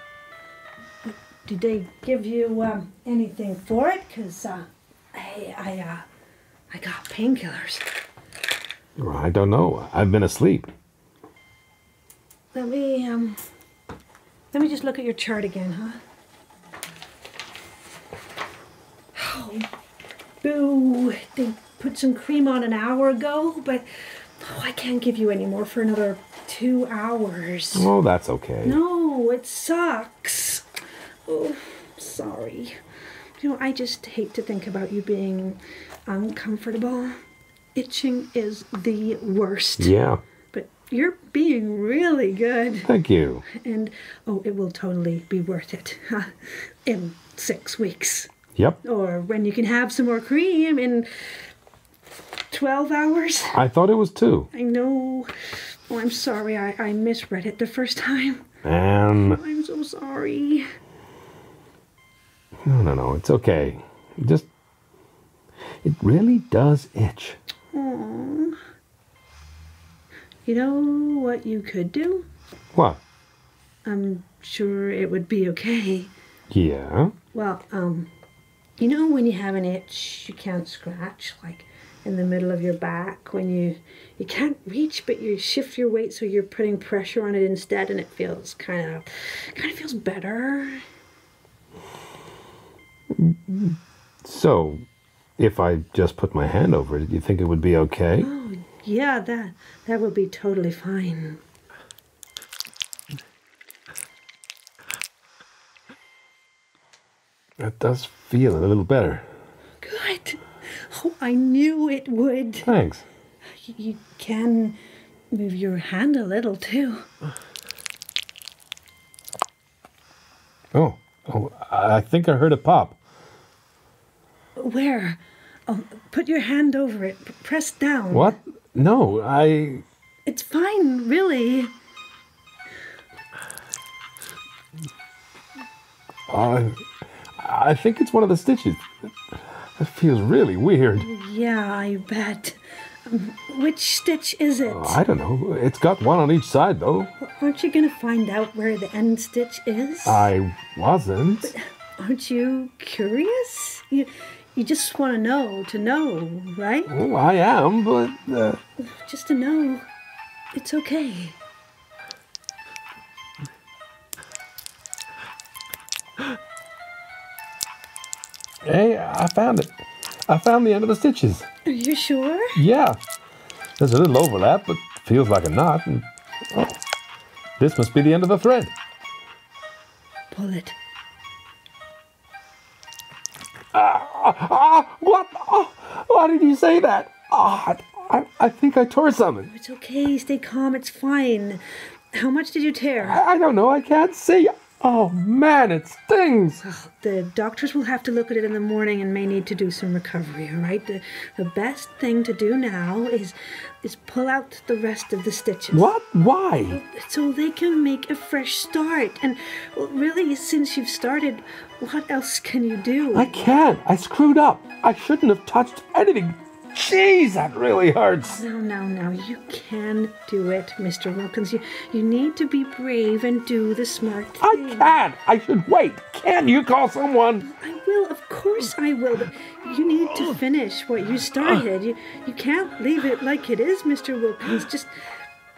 Speaker 17: Did they give you um, anything for it? Cause uh, I I uh, I got painkillers.
Speaker 18: Well, I don't know. I've been asleep.
Speaker 17: Let me um. Let me just look at your chart again, huh? Oh, boo! They put some cream on an hour ago, but oh, I can't give you any more for another two hours.
Speaker 18: Oh, that's okay.
Speaker 17: No, it sucks. Oh, sorry. You know, I just hate to think about you being uncomfortable. Itching is the worst.
Speaker 18: Yeah.
Speaker 17: But you're being really good.
Speaker 18: Thank you.
Speaker 17: And oh, it will totally be worth it (laughs) in six weeks.
Speaker 18: Yep.
Speaker 17: Or when you can have some more cream in 12 hours.
Speaker 18: I thought it was two.
Speaker 17: I know. Oh, I'm sorry. I, I misread it the first time.
Speaker 18: And oh,
Speaker 17: I'm so sorry.
Speaker 18: No, no, no. It's okay. It Just, it really does itch.
Speaker 17: Aw. You know what you could do?
Speaker 18: What?
Speaker 17: I'm sure it would be okay.
Speaker 18: Yeah.
Speaker 17: Well, um, you know when you have an itch you can't scratch, like in the middle of your back when you you can't reach but you shift your weight so you're putting pressure on it instead and it feels kind of kind of feels better.
Speaker 18: So, if I just put my hand over it, do you think it would be okay?
Speaker 17: Oh, yeah, that that would be totally fine.
Speaker 18: That does feel a little better.
Speaker 17: Good. Oh, I knew it would.
Speaker 18: Thanks.
Speaker 17: You can move your hand a little too.
Speaker 18: Oh, oh, I think I heard a pop.
Speaker 17: Where? Oh, put your hand over it. Press down.
Speaker 18: What? No, I.
Speaker 17: It's fine, really.
Speaker 18: I, I think it's one of the stitches. It feels really weird.
Speaker 17: Yeah, I bet. Um, which stitch is it?
Speaker 18: I don't know. It's got one on each side, though.
Speaker 17: Aren't you gonna find out where the end stitch is?
Speaker 18: I wasn't.
Speaker 17: Aren't you curious? You, you just want to know to know, right?
Speaker 18: Oh, I am, but. Uh,
Speaker 17: Just to know. It's okay.
Speaker 18: hey, I found it. I found the end of the stitches.
Speaker 17: Are you sure?
Speaker 18: Yeah. There's a little overlap, but feels like a knot. And, oh, this must be the end of the thread.
Speaker 17: Pull it.
Speaker 18: You say that? Ah, I, I think I tore something.
Speaker 17: It's okay. Stay calm. It's fine. How much did you tear?
Speaker 18: I, I don't know. I can't see. Oh man, it stings.
Speaker 17: The doctors will have to look at it in the morning and may need to do some recovery, all right? The, the best thing to do now is is pull out the rest of the stitches.
Speaker 18: What? Why?
Speaker 17: So they can make a fresh start. And really, since you've started, what else can you do?
Speaker 18: I can't. I screwed up. I shouldn't have touched anything. Jeez, that really hurts.
Speaker 17: No, no, no. You can do it, Mr. Wilkins. You, you need to be brave and do the smart thing.
Speaker 18: I can't. I should wait. Can you call someone?
Speaker 17: I will, of course I will. But you need to finish what you started. You you can't leave it like it is, Mr. Wilkins. Just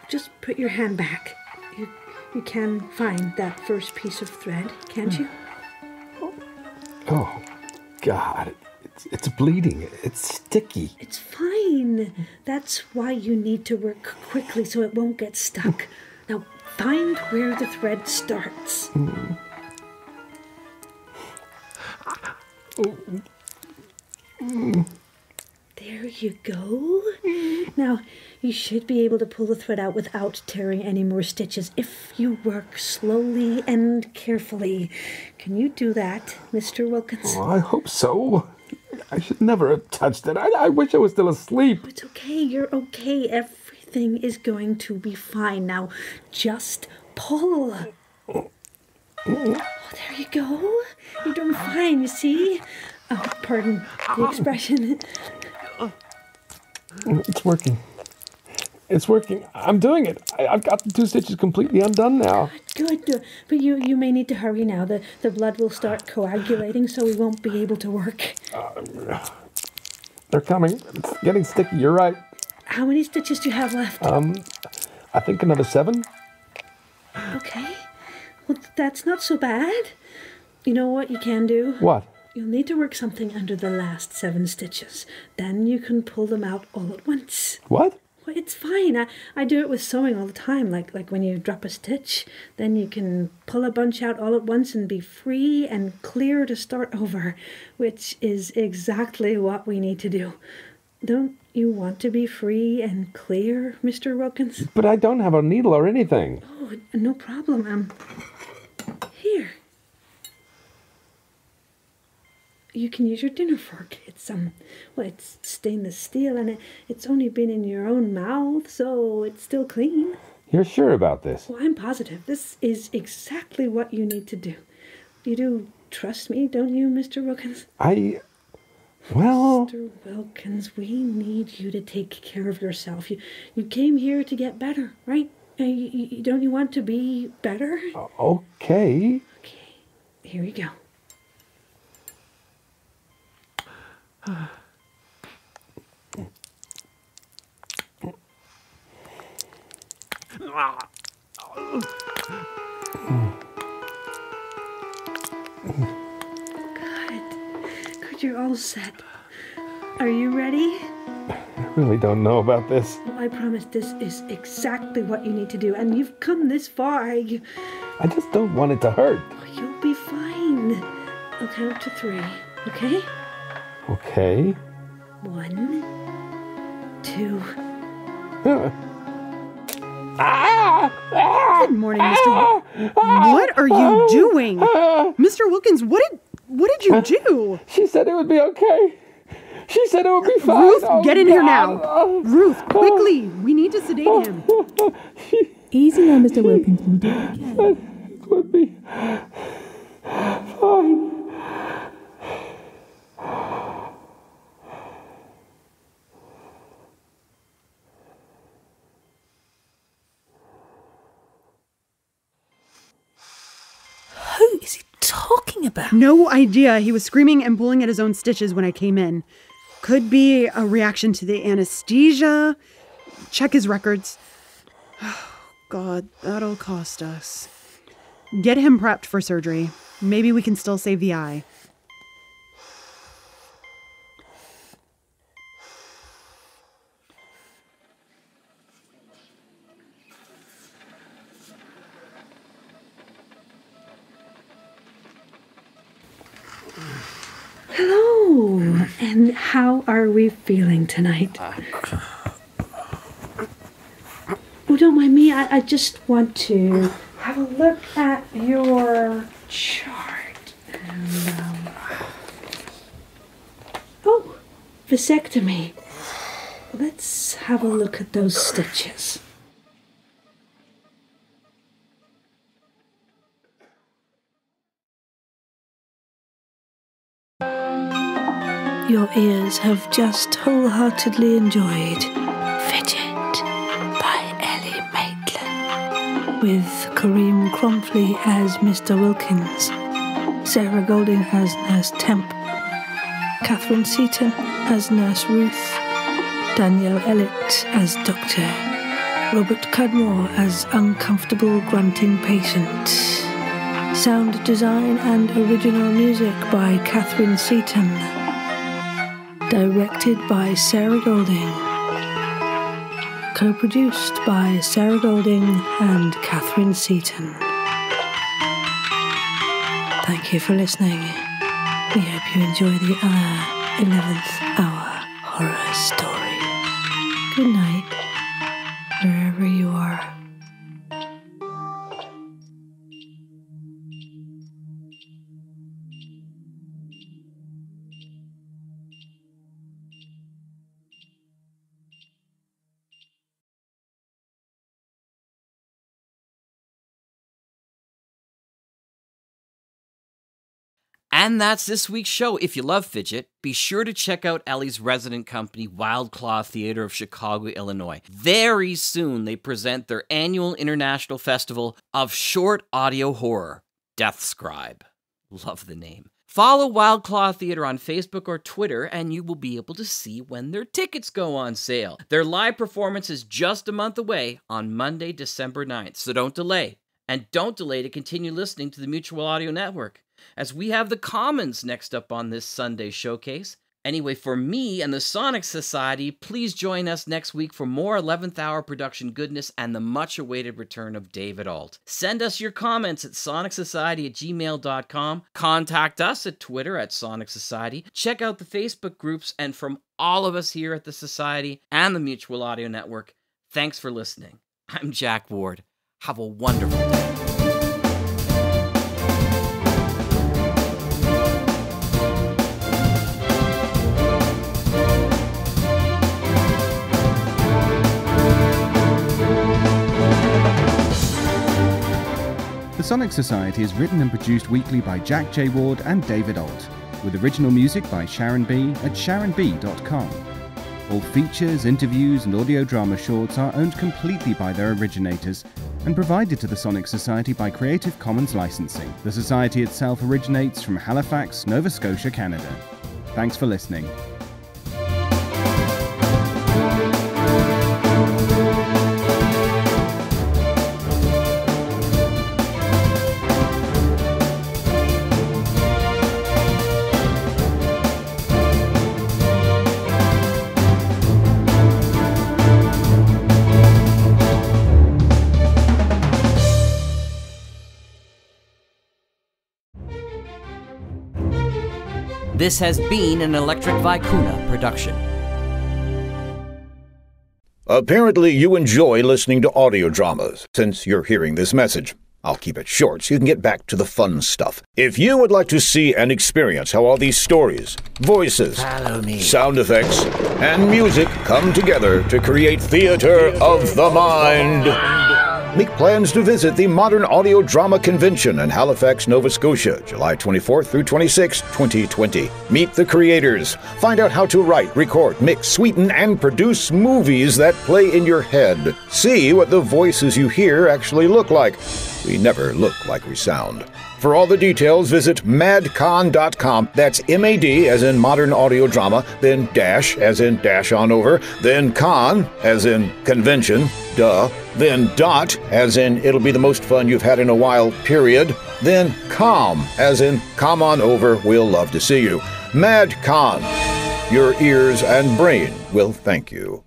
Speaker 17: just put your hand back. You you can find that first piece of thread, can't you?
Speaker 18: Oh, God. It's, bleeding. It's sticky.
Speaker 17: It's fine. That's why you need to work quickly so it won't get stuck. Now find where the thread starts. There you go. Now, you should be able to pull the thread out without tearing any more stitches if you work slowly and carefully. Can you do that, Mr. Wilkins?
Speaker 18: Oh, I hope so. I should never have touched it. I, I wish I was still asleep.
Speaker 17: It's okay. You're okay. Everything is going to be fine. Now, just pull. Oh, there you go. You're doing fine, you see? Oh, pardon the expression.
Speaker 18: It's working. It's working. I'm doing it. I, I've got the two stitches completely undone now.
Speaker 17: Good, good. But you, you may need to hurry now. The, the blood will start coagulating, so we won't be able to work.
Speaker 18: They're coming. It's getting sticky. You're right.
Speaker 17: How many stitches do you have left?
Speaker 18: Um, I think another seven.
Speaker 17: Okay. Well, that's not so bad. You know what you can do?
Speaker 18: What?
Speaker 17: You'll need to work something under the last seven stitches. Then you can pull them out all at once.
Speaker 18: What?
Speaker 17: Well, it's fine. I, I do it with sewing all the time. Like like when you drop a stitch, then you can pull a bunch out all at once and be free and clear to start (laughs) over, which is exactly what we need to do. Don't you want to be free and clear, Mr. Wilkins?
Speaker 18: But I don't have a needle or anything.
Speaker 17: Oh, no problem. Um, here. You can use your dinner fork. It's um, well, it's stainless steel, and it, it's only been in your own mouth, so it's still clean.
Speaker 18: You're sure about this?
Speaker 17: Well, I'm positive. This is exactly what you need to do. You do trust me, don't you, Mr. Wilkins?
Speaker 18: I. Well.
Speaker 17: Mr. Wilkins, we need you to take care of yourself. You you came here to get better, right? Uh, you, you, don't you want to be better?
Speaker 18: Okay. Okay.
Speaker 17: Here we go. Good. Good, you're all set. Are you ready?
Speaker 18: I really don't know about this.
Speaker 17: Well, I promise this is exactly what you need to do, and you've come this far. You,
Speaker 18: I just don't want it to hurt.
Speaker 17: you'll be fine. I'll count to three, okay?
Speaker 18: Okay.
Speaker 17: One, two. Ah!
Speaker 19: Good morning, Mr. Wil- what are you doing? Mr. Wilkins, what did what did you do?
Speaker 18: She said it would be okay. She said it would be fine.
Speaker 19: Ruth,
Speaker 18: Oh,
Speaker 19: get in here
Speaker 18: God.
Speaker 19: now. Ruth, quickly. We need to sedate him. (laughs)
Speaker 20: Easy now, Mr. Wilkins. We'll do it again.
Speaker 18: It would be fine.
Speaker 20: Who is he talking about?
Speaker 19: No idea. He was screaming and pulling at his own stitches when I came in. Could be a reaction to the anesthesia. Check his records. (sighs) Oh, God, that'll cost us. Get him prepped for surgery. Maybe we can still save the eye.
Speaker 17: We feeling tonight? Oh, don't mind me. I, I just want to
Speaker 21: have a look at your chart. And, um, oh, vasectomy. Let's have a look at those stitches.
Speaker 17: Your ears have just wholeheartedly enjoyed Fidget by Ele Matelan with Kareem Cromfley as Mr. Wilkins, Sarah Golding as Nurse Temp, Catherine Seaton as Nurse Ruth, Danielle Ellett as Doctor, Robert Cudmore as Uncomfortable Grunting Patient. Sound design and original music by Catherine Seaton. Directed by Sarah Golding. Co produced by Sarah Golding and Catherine Seaton. Thank you for listening. We hope you enjoy the uh, other 11th hour horror story. Good night,
Speaker 3: And that's this week's show. If you love Fidget, be sure to check out Ele's resident company, Wild Claw Theater of Chicago, Illinois. Very soon, they present their annual international festival of short audio horror, Death Scribe. Love the name. Follow Wild Claw Theater on Facebook or Twitter, and you will be able to see when their tickets go on sale. Their live performance is just a month away on Monday, December 9th, so don't delay. And don't delay to continue listening to the Mutual Audio Network as we have the Commons next up on this Sunday showcase. Anyway, for me and the Sonic Society, please join us next week for more 11th hour production goodness and the much awaited return of David Ault. Send us your comments at sonicsociety at gmail.com. Contact us at Twitter at Sonic Society. Check out the Facebook groups, and from all of us here at the Society and the Mutual Audio Network, thanks for listening. I'm Jack Ward. Have a wonderful day.
Speaker 22: Sonic Society is written and produced weekly by Jack J. Ward and David Ault, with original music by Sharon B. at sharonb.com. All features, interviews, and audio drama shorts are owned completely by their originators and provided to the Sonic Society by Creative Commons licensing. The Society itself originates from Halifax, Nova Scotia, Canada. Thanks for listening.
Speaker 3: This has been an Electric Vicuna production.
Speaker 23: Apparently, you enjoy listening to audio dramas since you're hearing this message. I'll keep it short so you can get back to the fun stuff. If you would like to see and experience how all these stories, voices, sound effects, and music come together to create theater of the mind, make plans to visit the Modern Audio Drama Convention in Halifax, Nova Scotia, July 24th through 26, 2020. Meet the creators. Find out how to write, record, mix, sweeten, and produce movies that play in your head. See what the voices you hear actually look like. We never look like we sound. For all the details, visit madcon.com. That's M A D as in modern audio drama, then dash as in dash on over, then con as in convention, duh, then dot as in it'll be the most fun you've had in a while, period, then com as in come on over, we'll love to see you. MadCon. Your ears and brain will thank you.